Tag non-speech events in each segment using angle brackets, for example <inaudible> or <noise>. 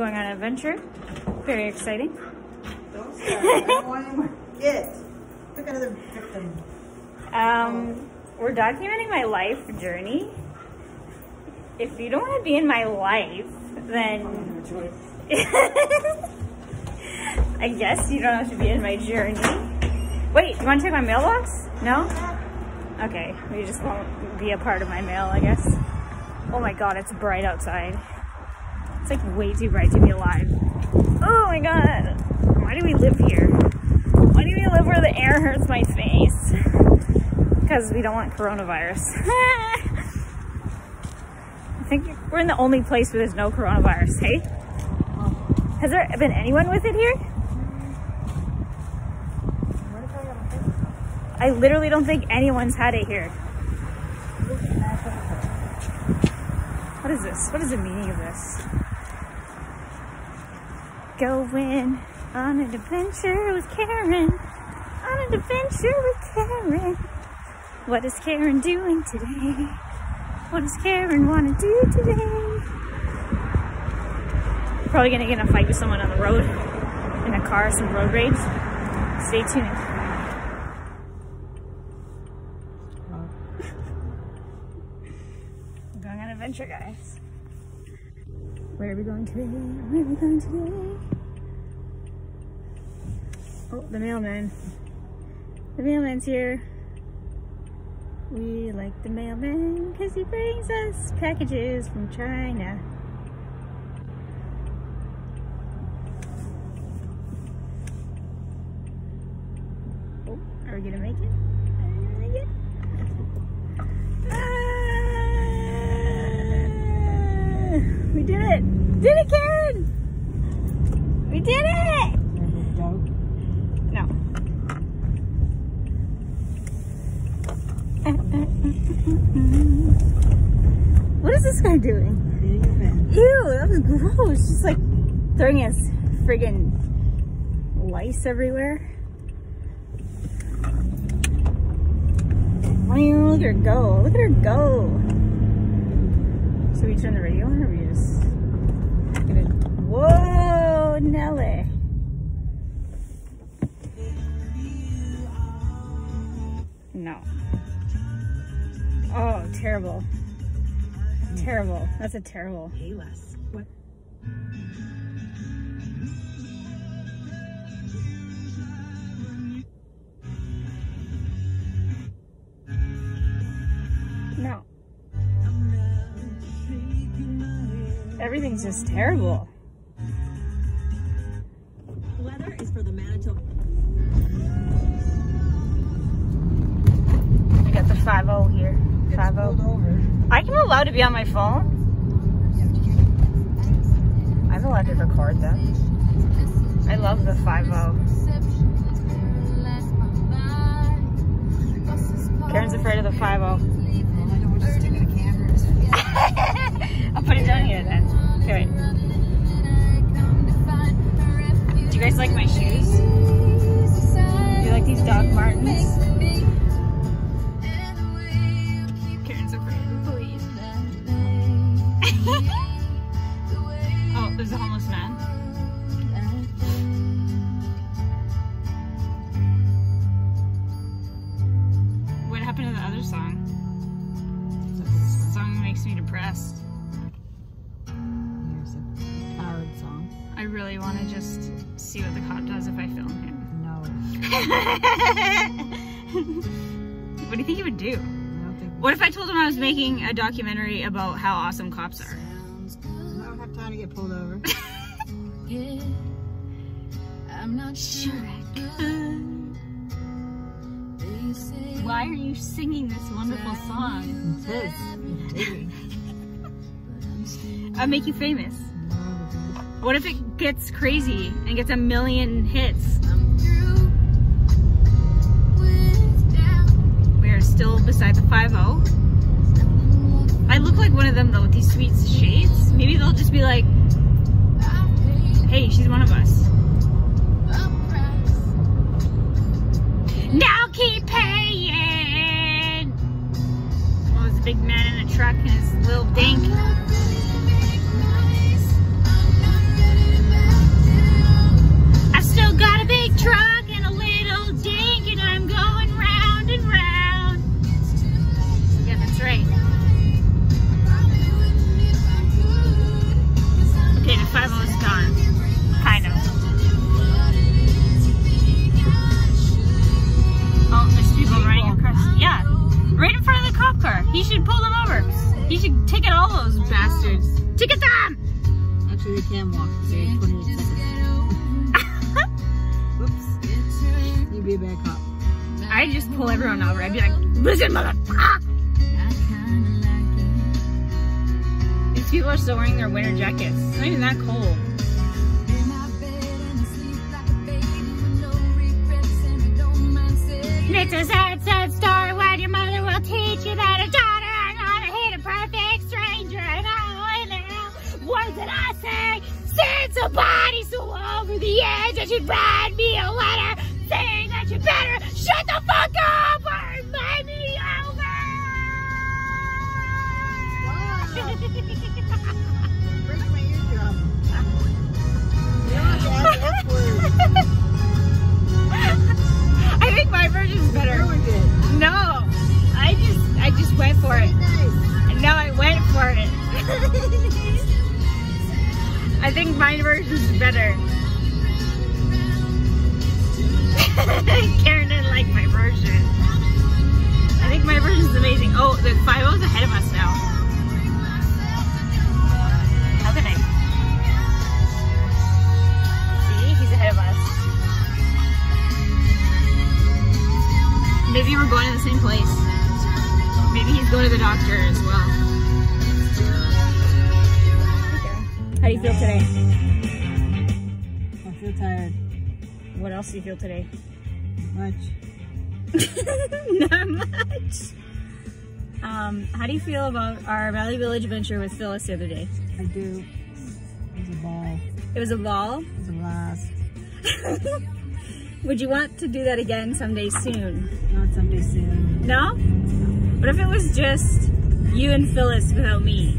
going on an adventure. Very exciting. Don't start. I don't want any more another victim. Um, we're documenting my life journey. If you don't want to be in my life, then I <laughs> guess you don't have to be in my journey. Wait, you want to check my mailbox? No? Okay, you just won't be a part of my mail, I guess. Oh my god, it's bright outside. It's like way too bright to be alive. Oh my god. Why do we live here? Why do we live where the air hurts my face? <laughs> Because we don't want coronavirus. <laughs> I think we're in the only place where there's no coronavirus, hey? Has there been anyone with it here? I literally don't think anyone's had it here. What is this? What is the meaning of this? Going on an adventure with Karen. On an adventure with Karen. What is Karen doing today? What does Karen want to do today? Probably gonna get in a fight with someone on the road in a car, some road rage. Stay tuned. <laughs> We're going on an adventure, guys. Where are we going today? Where are we going today? Oh, the mailman. The mailman's here. We like the mailman because he brings us packages from China. Oh, are we gonna make it? Are we gonna make it? Ah, we did it! Did it, Karen! We did it! There's a dog. No. What is this guy doing? Ew, that was gross. Just like throwing his friggin' lice everywhere. Wow, look at her go. Look at her go. Should we turn the radio on or we just terrible. Mm. Terrible. That's a terrible. Hey, Les. What? No. Everything's just terrible. Allowed to be on my phone. I'm allowed to record them. I love the 5 Karen's afraid of the 5 Well, oh. I know we're just sticking a camera in his face. I'll put it down here then. Okay. Do you guys like my shoes? Do you like these Doc Martens? Makes me depressed. Here's a Howard song. I really want to just see what the cop does if I film him. No. <laughs> what do you think he would do? I don't think What if I told him I was making a documentary about how awesome cops are? I don't have time to get pulled over. <laughs> I'm not Sure. sure. I could. Why are you singing this wonderful song? Digging. I'll make you famous. What if it gets crazy and gets a million hits? I'm through with doubt. We're still beside the 5 I look like one of them though with these sweet shades. Maybe they'll just be like, hey, she's one of us. Now keep paying! Big man in a truck and his little dink. You should pull them over. He should ticket all those bastards. Ticket them! Actually, they can walk. They're 28 seconds. Whoops. <laughs> You'd be a bad cop. I'd just pull everyone over. I'd be like, listen, motherfucker! These people are still wearing their winter jackets. It's not even that cold. It's send somebody so over the edge that you'd write me a letter saying that you better shut the fuck up I think my version's better. <laughs> Karen didn't like my version. I think my version's amazing. Oh, the 5 is ahead of us now. How can I? See, he's ahead of us. Maybe we're going to the same place. Maybe he's going to the doctor as well. How do you feel today? I feel tired. What else do you feel today? Much. <laughs> Not much. Um, how do you feel about our Valley Village adventure with Phyllis the other day? I do. It was a ball. It was a ball. It was a blast. <laughs> Would you want to do that again someday soon? Not someday soon. No? What if it was just you and Phyllis without me?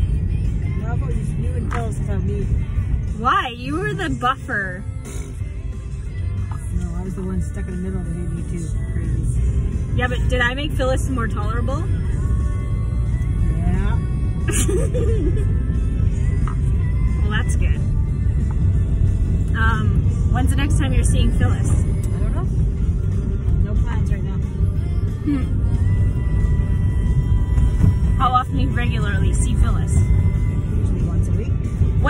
How about just you and Phyllis without me? Why? You were the buffer. No, I was the one stuck in the middle that made me too crazy. Yeah, but did I make Phyllis more tolerable? Yeah. <laughs> Well, that's good. Um, when's the next time you're seeing Phyllis? I don't know. No plans right now. How often do you regularly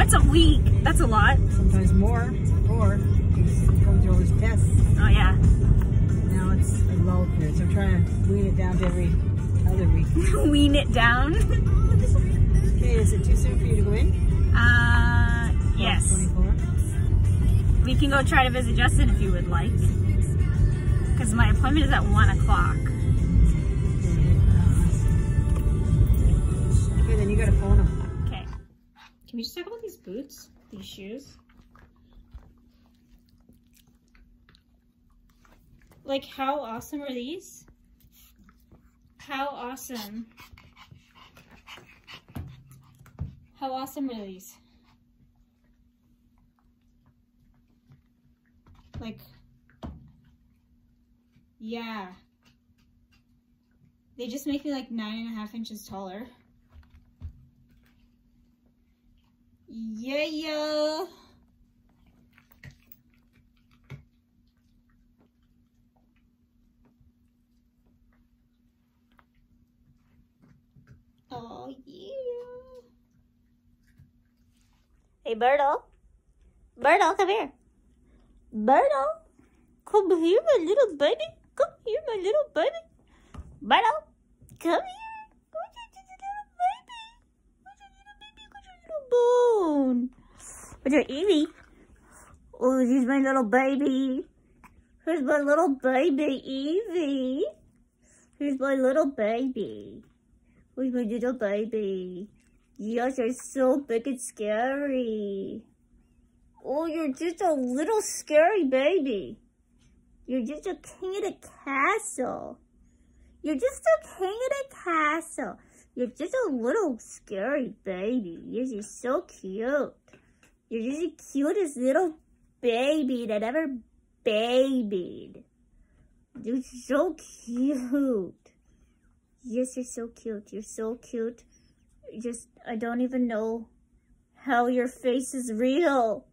Once a week. That's a lot. Sometimes more. Or he's going through all his tests. Oh yeah. Now it's a lull period, so I'm trying to wean it down to every other week. <laughs> Wean it down. Okay, is it too soon for you to go in? Uh, yes. 24. We can go try to visit Justin if you would like. Because my appointment is at one o'clock. Okay, then you gotta phone him. Can we just talk about these boots? These shoes? Like, how awesome are these? How awesome. How awesome are these? Like, yeah. They just make me like nine and a half inches taller. Yeah. Oh, yeah. Hey, Berto. Berto, come here. Berto. Come here, my little baby. Come here, my little baby. Berto, come here. Bone? What's your Eevee? Oh, he's my little baby. Here's my little baby, Eevee. Here's my little baby. Where's my little baby? Yes, you're so big and scary. Oh, you're just a little scary baby. You're just a king of the castle. You're just a king of the castle. You're just a little scary baby. You're just so cute. You're just the cutest little baby that ever babied. You're so cute. Yes, you're so cute. You're so cute. Just, I don't even know how your face is real.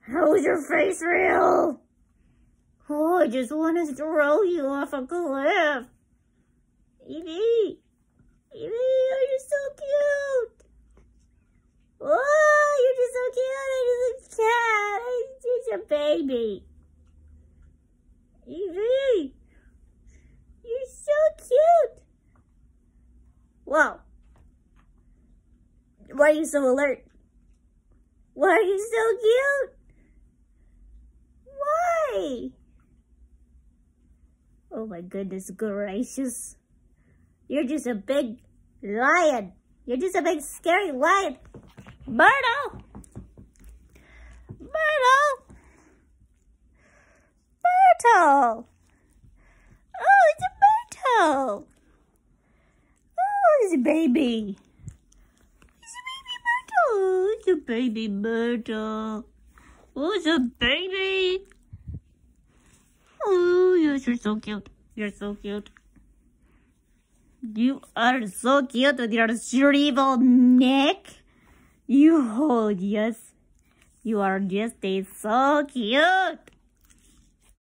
How is your face real? Oh, I just want to throw you off a cliff. Eevee! You're so cute. Oh, you're just so cute. I just a cat. I'm a baby. Eevee, you're so cute. Whoa. Why are you so alert? Why are you so cute? Why? Oh my goodness gracious. You're just a big lion. You're just a big scary lion. Birdo! Birdo! Birdo! Oh, it's a Birdo! Oh, it's a baby. It's a baby Birdo. It's a baby Birdo. Oh, it's a baby. Oh, you're so cute. You're so cute. You are so cute with your shriveled neck. You, oh, yes. You are just so cute.